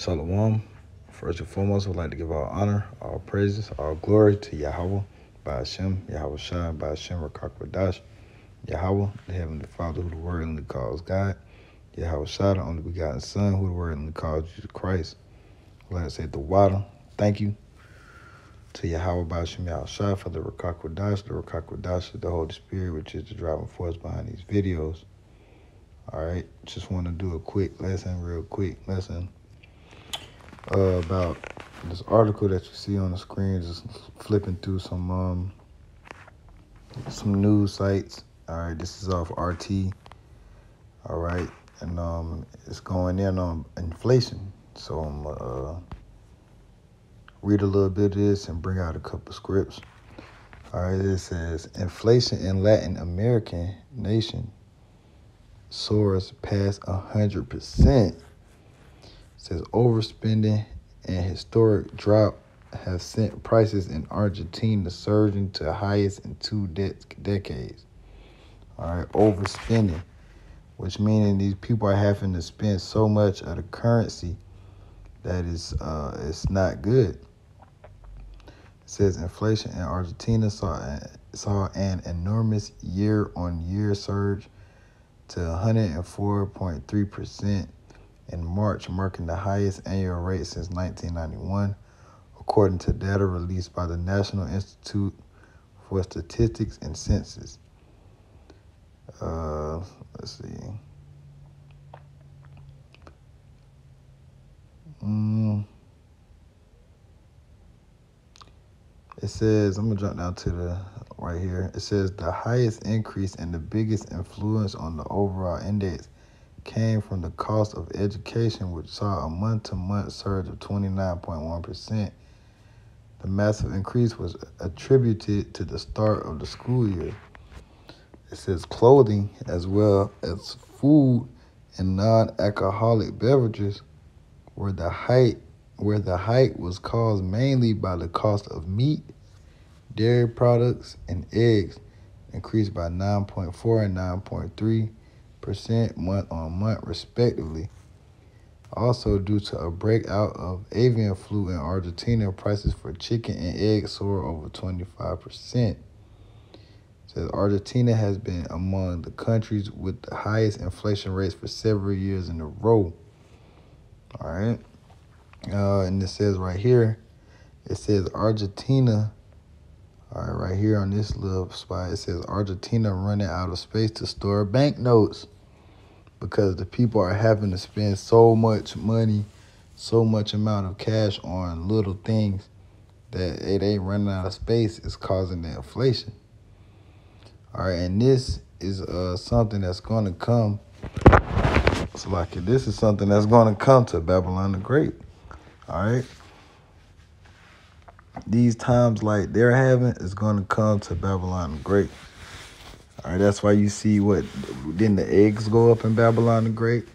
Shalom. First and foremost, we'd like to give all honor, all praises, all glory to Yahweh, by Yahweh Shai, by Hashem, Rakakwadash, Yahweh, the Heavenly Father, who the Word only calls God, Yahweh Shai, the only begotten Son, who the Word only calls Jesus Christ. Like to say the water. Thank you to Yahweh, by Hashem, Yahweh Shai, for the Rakakwadash. The Rakakwadash is the Holy Spirit, which is the driving force behind these videos. All right, just want to do a quick lesson, real quick lesson uh, about this article that you see on the screen. Just flipping through some um some news sites. All right, this is off RT. All right, and um, it's going in on inflation. So I'm uh, read a little bit of this and bring out a couple scripts. All right, it says inflation in Latin American nation soars past hundred percent says overspending and historic drop have sent prices in Argentina surging to highest in two de- decades. All right, overspending, which meaning these people are having to spend so much of the currency that is uh, it's not good. It says inflation in Argentina saw saw an enormous year-on-year surge to 104.3 percent in March, marking the highest annual rate since 1991, according to data released by the National Institute for Statistics and Census. Uh, let's see. Mm. It says, I'm going to jump down to the right here. It says the highest increase and the biggest influence on the overall index came from the cost of education, which saw a month to month surge of 29.1%. The massive increase was attributed to the start of the school year. It says clothing as well as food and non-alcoholic beverages were the height where the height was caused mainly by the cost of meat, dairy products, and eggs increased by 9.4 and 9.3 percent month on month, respectively. Also, due to a breakout of avian flu in Argentina, prices for chicken and eggs soar over 25%. Says Argentina has been among the countries with the highest inflation rates for several years in a row. All right. Uh, and it says right here, it says Argentina. All right, right here on this little spot, it says Argentina running out of space to store banknotes because the people are having to spend so much money, so much amount of cash on little things that it ain't running out of space is causing the inflation. All right, and this is uh, something that's going to come. It's like this is something that's going to come to Babylon the Great. All right. These times like they're having is going to come to Babylon the Great. All right, that's why you see what then the eggs go up in Babylon the Great,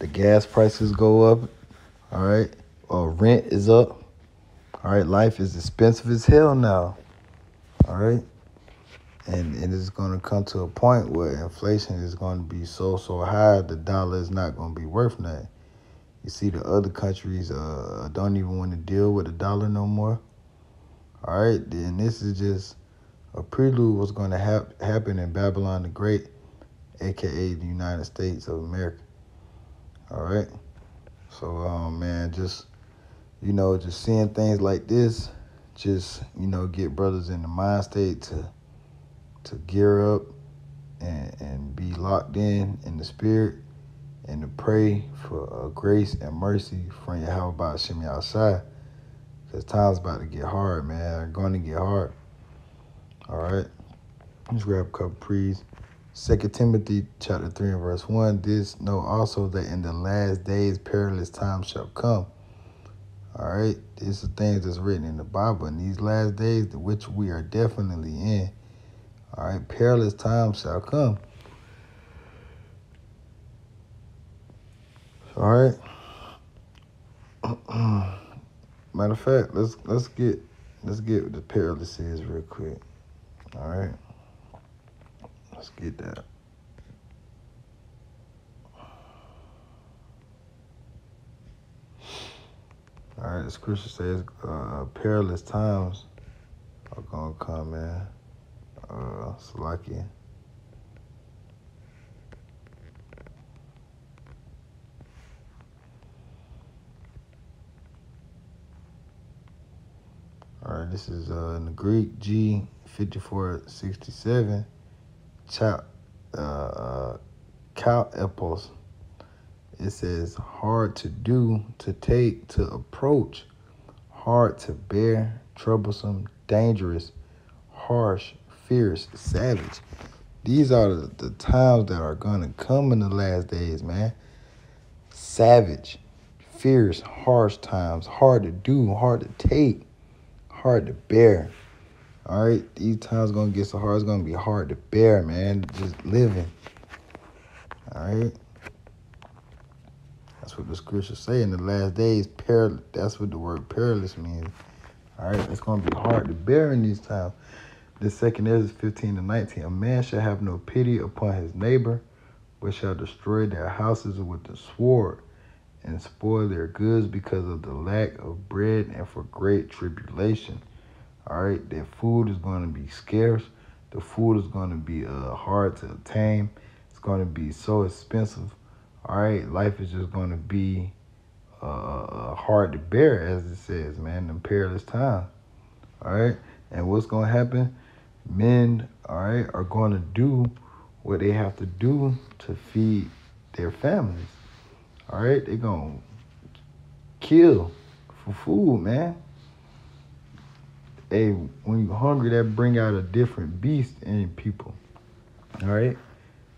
the gas prices go up. All right, uh, rent is up. All right, life is expensive as hell now. All right, and and it's going to come to a point where inflation is going to be so so high the dollar is not going to be worth nothing. You see, the other countries uh, don't even want to deal with the dollar no more. All right, then this is just a prelude what's going to hap- happen in Babylon the Great, aka the United States of America. All right. So, um, man, just you know, just seeing things like this, just you know, get brothers in the mind state to to gear up and and be locked in in the spirit and to pray for uh, grace and mercy from Yahweh by Shem outside. Because time's about to get hard, man. going to get hard. All right. Let's grab a couple pre's. Second Timothy chapter 3 and verse 1. This know also that in the last days perilous times shall come. All right. These are things that's written in the Bible. In these last days, which we are definitely in. All right. Perilous times shall come. All right. Matter of fact, let's let's get let's get the perilous is real quick. All right. Let's get that. All right, the scripture says uh, perilous times are gonna come, man. Uh, Salakia. This is uh, in the Greek G fifty four sixty seven. Chap, uh, uh, Cal. It says hard to do, to take, to approach, hard to bear, troublesome, dangerous, harsh, fierce, savage. These are the, the times that are gonna come in the last days, man. Savage, fierce, harsh times, hard to do, hard to take hard to bear. All right, these times gonna get so hard. It's gonna be hard to bear, man. Just living. All right. That's what the scriptures say in the last days. Peril. That's what the word perilous means. All right, it's gonna be hard to bear in these times. The Second Esdras 15 to 19. A man shall have no pity upon his neighbor, but shall destroy their houses with the sword and spoil their goods because of the lack of bread and for great tribulation. All right, their food is going to be scarce. The food is going to be uh, hard to obtain. It's going to be so expensive. All right, life is just going to be uh, uh, hard to bear, as it says, man, in perilous times. All right, and what's going to happen? Men, all right, are going to do what they have to do to feed their families. All right, they gonna kill for food, man. Hey, when you're hungry, that bring out a different beast in people. All right,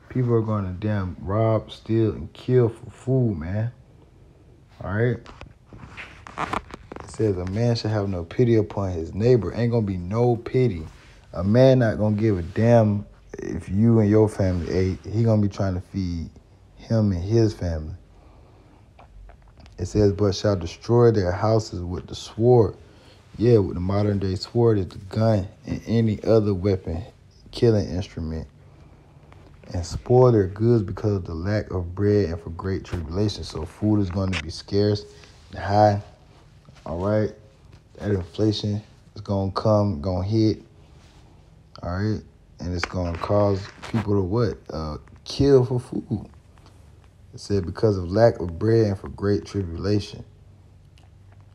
people are gonna damn rob, steal, and kill for food, man. All right. It says a man should have no pity upon his neighbor. Ain't gonna be no pity. A man not gonna give a damn if you and your family ate. He gonna be trying to feed him and his family. It says, but shall destroy their houses with the sword. Yeah, with the modern day sword is the gun and any other weapon, killing instrument. And spoil their goods because of the lack of bread and for great tribulation. So food is going to be scarce and high. All right. That inflation is going to come, going to hit. All right. And it's going to cause people to what? Uh, kill for food. It said, because of lack of bread and for great tribulation.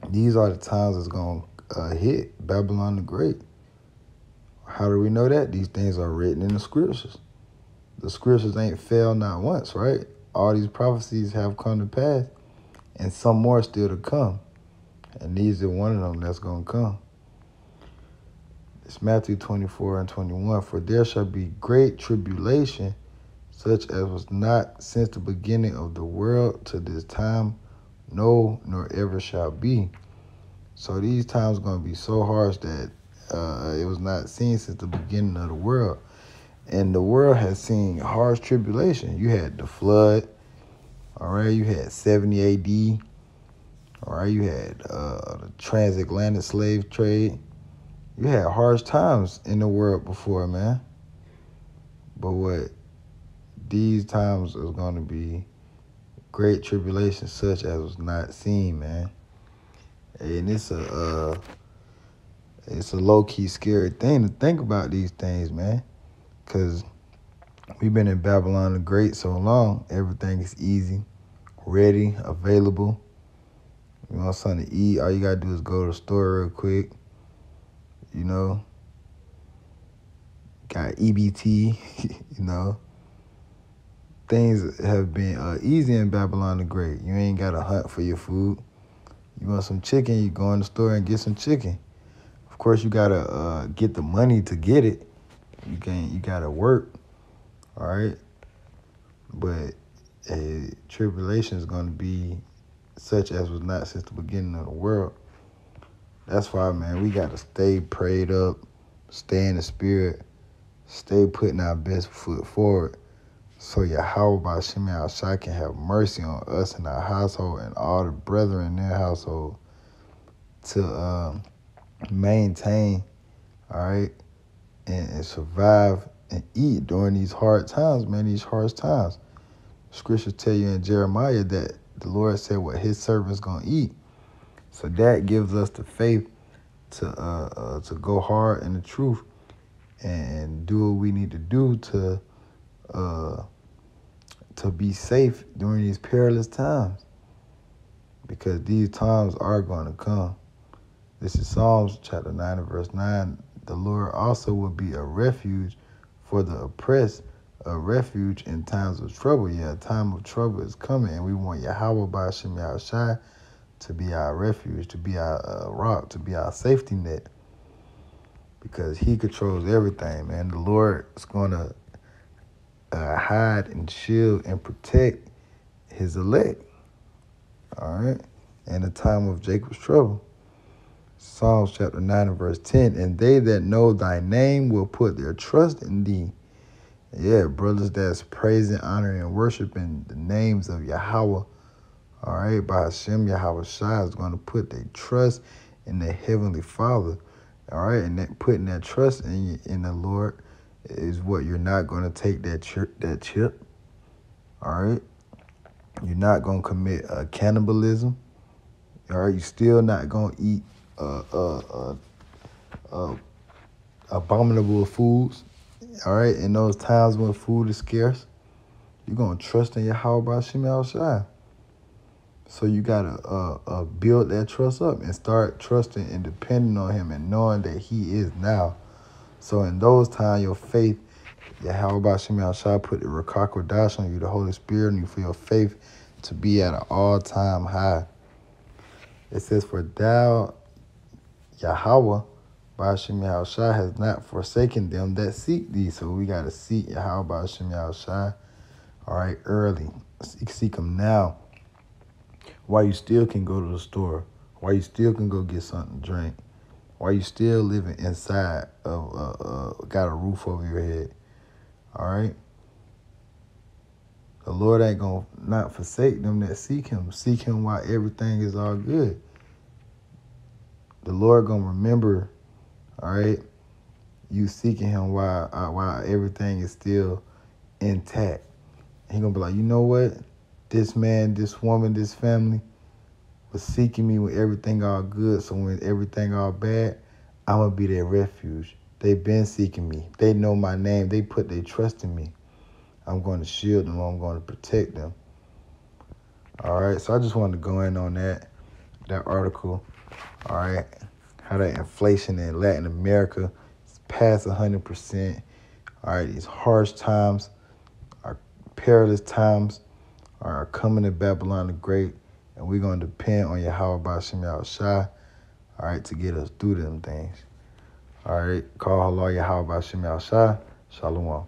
These are the times that's going to uh, hit Babylon the Great. How do we know that? These things are written in the scriptures. The scriptures ain't failed not once, right? All these prophecies have come to pass, and some more still to come. And these are one of them that's going to come. It's Matthew 24 and 21. For there shall be great tribulation such as was not since the beginning of the world to this time, no, nor ever shall be. So these times going to be so harsh that uh, it was not seen since the beginning of the world. And the world has seen harsh tribulation. You had the flood, all right, you had 70 AD, all right, you had uh, the transatlantic slave trade. You had harsh times in the world before, man. But what these times is going to be great tribulation such as was not seen, man. And it's a uh, it's a low key scary thing to think about these things, man. Cause we've been in Babylon the Great so long, everything is easy, ready, available. You want something to eat, all you gotta do is go to the store real quick. You know, got EBT, you know things have been uh, easy in Babylon the Great. You ain't got to hunt for your food. You want some chicken, you go in the store and get some chicken. Of course, you gotta uh, get the money to get it. You can't. You gotta work. All right. But a tribulation is going to be such as was not since the beginning of the world. That's why, man, we got to stay prayed up, stay in the spirit, stay putting our best foot forward so Yahweh by Shemel Shai can have mercy on us and our household and all the brethren in their household to um, maintain, all right, and, and, survive and eat during these hard times, man, these harsh times. Scriptures tell you in Jeremiah that the Lord said what his servants gonna eat. So that gives us the faith to uh, uh, to go hard in the truth and do what we need to do to uh, to be safe during these perilous times because these times are going to come. This is Psalms chapter 9 and verse 9. The Lord also will be a refuge for the oppressed, a refuge in times of trouble. Yeah, a time of trouble is coming, and we want Yahweh by Hashem Yahushai to be our refuge, to be our uh, rock, to be our safety net. Because he controls everything, man. The Lord is going to uh, hide and shield and protect his elect. All right. In the time of Jacob's trouble. Psalms chapter 9 and verse 10. And they that know thy name will put their trust in thee. Yeah, brothers that's praising, honoring, and worshiping the names of Yahweh. All right, by Hashem Yahweh Shai is going to put their trust in the Heavenly Father. All right, and that putting that trust in in the Lord is what you're not going to take that chip, that chip. All right, you're not going to commit uh, cannibalism. All right, you're still not going to eat uh, uh, uh, uh, abominable foods. All right, in those times when food is scarce, you're going to trust in your Yahweh Hashem Shai. So you gotta uh, uh, build that trust up and start trusting and depending on Him and knowing that He is now. So in those times, your faith, Yahweh Shemi Shah put the Rakakwadash on you, the Holy Spirit, and you feel faith to be at an all-time high. It says, For thou, Yahweh, Bashim Yahushua has not forsaken them that seek thee. So we got to seek Yahweh Bashim Yahushua, all right, early. Seek, him now why you still can go to the store, why you still can go get something to drink, why you still living inside of uh, uh, got a roof over your head. All right. The Lord ain't gonna not forsake them that seek Him. Seek Him while everything is all good. The Lord gonna remember, all right, you seeking Him while uh, while everything is still intact. He gonna be like, you know what? this man, this woman, this family was seeking me when everything all good. So when everything all bad, I'm gonna be their refuge. They've been seeking me. They know my name. They put their trust in me. I'm going to shield them. I'm going to protect them. All right. So I just wanted to go in on that that article. All right. How that inflation in Latin America is past 100%. All right. These harsh times are perilous times are coming to Babylon the Great, and we're going to depend on Yahweh Bashem Shai, all right, to get us through them things. All right, call Allah Yahweh Bashem Shai. Shalom.